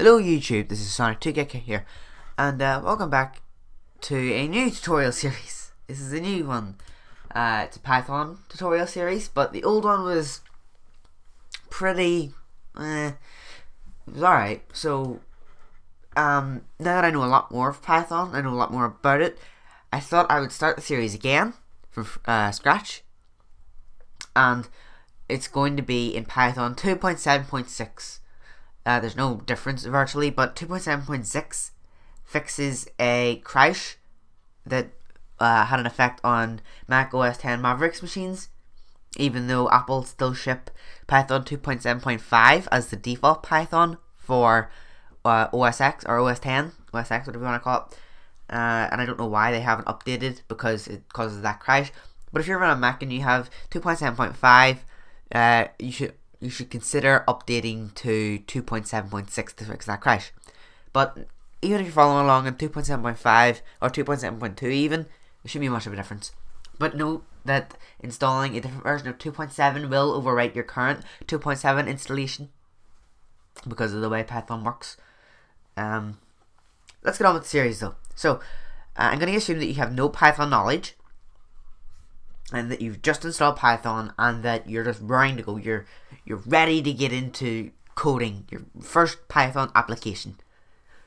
Hello YouTube, this is Sonic2Gecko here, and uh, welcome back to a new tutorial series. This is a new one. Uh, it's a Python tutorial series, but the old one was pretty, eh, it was alright. So, um, now that I know a lot more of Python, I know a lot more about it, I thought I would start the series again from uh, scratch, and it's going to be in Python 2.7.6 uh, there's no difference virtually, but 2.7.6 fixes a crash that uh, had an effect on Mac OS 10 Mavericks machines, even though Apple still ship Python 2.7.5 as the default Python for uh, OS X or OS 10, OS X, whatever you want to call it. Uh, and I don't know why they haven't updated because it causes that crash. But if you're on a Mac and you have 2.7.5, uh, you should you should consider updating to 2.7.6 to fix that crash. But even if you're following along in 2.7.5 or 2.7.2 even, it shouldn't be much of a difference. But note that installing a different version of 2.7 will overwrite your current 2.7 installation because of the way Python works. Um, let's get on with the series though. So, uh, I'm going to assume that you have no Python knowledge and that you've just installed Python and that you're just raring to go. You're you're ready to get into coding your first Python application.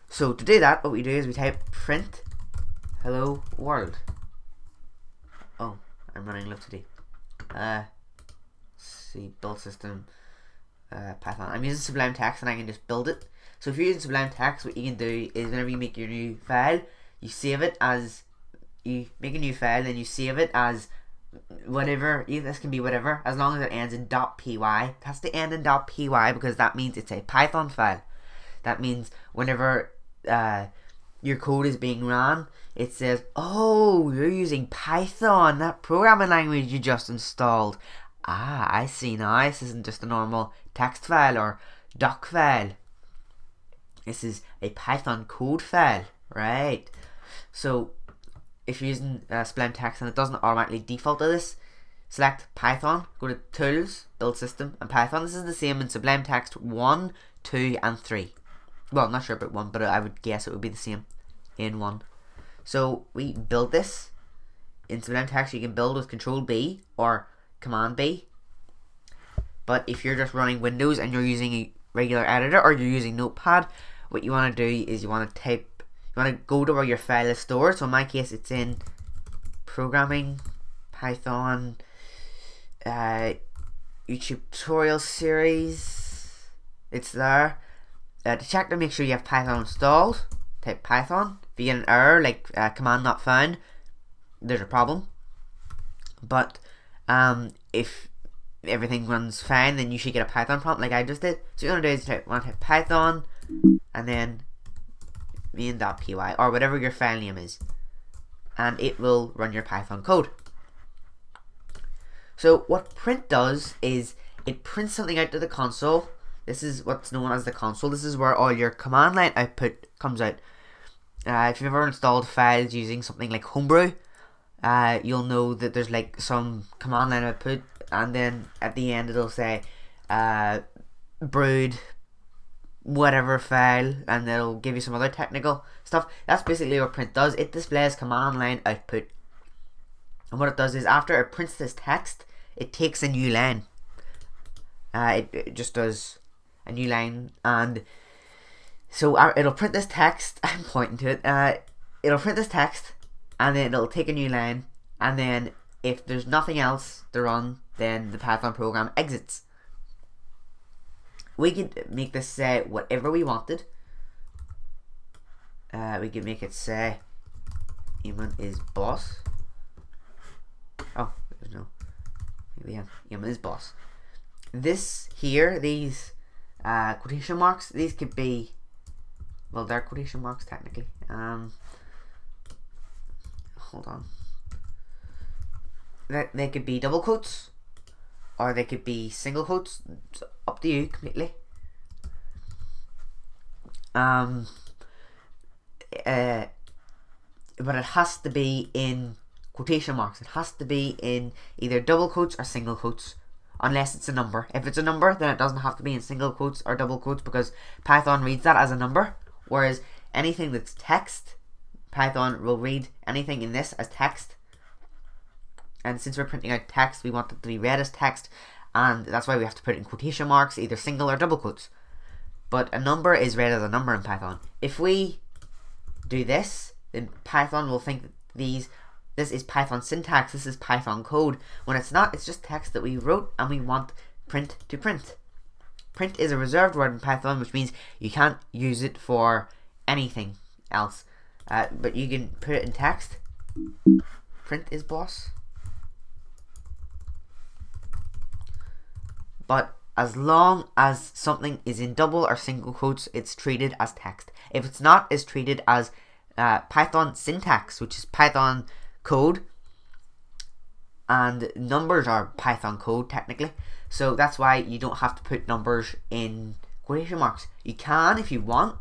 So to do that, what we do is we type print hello world. Oh, I'm running low today. Uh, see build system uh, Python. I'm using Sublime Text and I can just build it. So if you're using Sublime Text, what you can do is whenever you make your new file, you save it as you make a new file, then you save it as whatever this can be whatever as long as it ends in .py it has to end in .py because that means it's a python file. That means whenever uh, your code is being run it says oh you're using python that programming language you just installed. Ah i see now. This isn't just a normal text file or doc file. This is a python code file right? So if you're using uh, Sublime Text and it doesn't automatically default to this, select Python, go to Tools, Build System, and Python. This is the same in Sublime Text 1, 2, and 3. Well, I'm not sure about 1, but I would guess it would be the same in 1. So we build this. In Sublime Text, you can build with Control B or Command B. But if you're just running Windows and you're using a regular editor or you're using Notepad, what you want to do is you want to type you want to go to where your file is stored. So in my case, it's in programming, Python, uh, YouTube tutorial series. It's there. Uh, to check to make sure you have Python installed, type Python. If you get an error like uh, command not found, there's a problem. But um, if everything runs fine, then you should get a Python prompt like I just did. So you're gonna do is type, want to type Python, and then main.py or whatever your file name is and it will run your Python code. So what print does is it prints something out to the console. This is what's known as the console. This is where all your command line output comes out. Uh, if you've ever installed files using something like Homebrew, uh, you'll know that there's like some command line output and then at the end it'll say uh, brewed whatever file and it'll give you some other technical stuff. That's basically what print does. It displays command line output. And what it does is after it prints this text, it takes a new line. Uh, it, it just does a new line and so uh, it'll print this text. I'm pointing to it. Uh, it'll print this text and then it'll take a new line and then if there's nothing else to run then the Python program exits we could make this say whatever we wanted. Uh, we could make it say Eamon is boss. Oh, there's no. Yeah, Eamon is boss. This here, these uh, quotation marks, these could be, well, they're quotation marks technically. Um, hold on. They, they could be double quotes or they could be single quotes. To you completely. Um, uh, but it has to be in quotation marks. It has to be in either double quotes or single quotes, unless it's a number. If it's a number, then it doesn't have to be in single quotes or double quotes because Python reads that as a number. Whereas anything that's text, Python will read anything in this as text. And since we're printing out text, we want it to be read as text, and that's why we have to put it in quotation marks, either single or double quotes. But a number is read as a number in Python. If we do this, then Python will think these this is Python syntax, this is Python code. When it's not, it's just text that we wrote and we want print to print. Print is a reserved word in Python, which means you can't use it for anything else. Uh, but you can put it in text. Print is boss. But as long as something is in double or single quotes, it's treated as text. If it's not, it's treated as uh, Python syntax, which is Python code. And numbers are Python code, technically. So that's why you don't have to put numbers in quotation marks. You can if you want,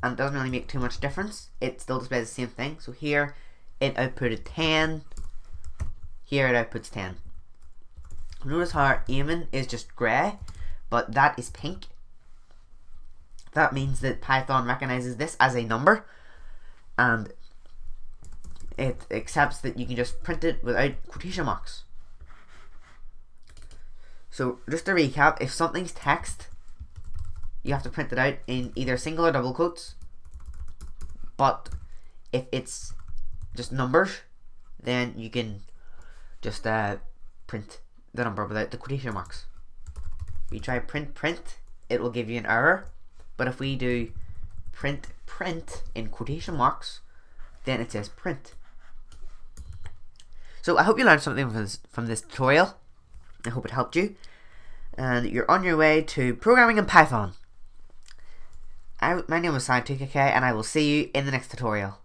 and it doesn't really make too much difference. It still displays the same thing. So here it outputted 10, here it outputs 10. Notice how Eamon is just grey, but that is pink. That means that Python recognizes this as a number, and it accepts that you can just print it without quotation marks. So just to recap, if something's text, you have to print it out in either single or double quotes. But if it's just numbers, then you can just uh, print the number without the quotation marks. You try print print, it will give you an error. But if we do print print in quotation marks, then it says print. So I hope you learned something from this, from this tutorial. I hope it helped you. And you're on your way to programming in Python. I, my name is Scientific and I will see you in the next tutorial.